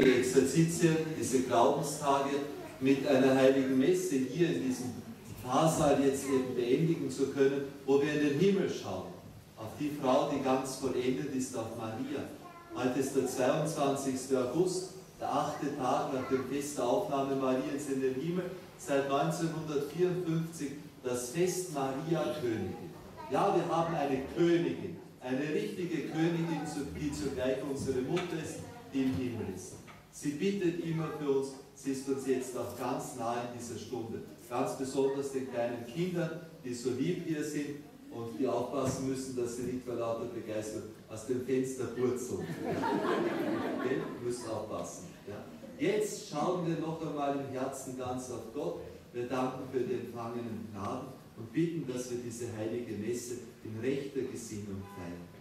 Exerzitien, diese Glaubenstage mit einer heiligen Messe hier in diesem Pfarrsaal jetzt eben beendigen zu können, wo wir in den Himmel schauen, auf die Frau, die ganz vollendet ist, auf Maria. Heute ist der 22. August, der achte Tag nach dem Fest der Aufnahme Mariens in den Himmel, seit 1954 das Fest Maria Königin. Ja, wir haben eine Königin, eine richtige Königin, die zugleich unsere Mutter ist, die im Himmel ist. Sie bittet immer für uns, sie ist uns jetzt auch ganz nahe in dieser Stunde. Ganz besonders den kleinen Kindern, die so lieb hier sind und die aufpassen müssen, dass sie nicht vor lauter Begeisterung aus dem Fenster purzeln. okay? müssen aufpassen. Ja? Jetzt schauen wir noch einmal im Herzen ganz auf Gott. Wir danken für die empfangenen Gnaden und bitten, dass wir diese heilige Messe in rechter Gesinnung feiern.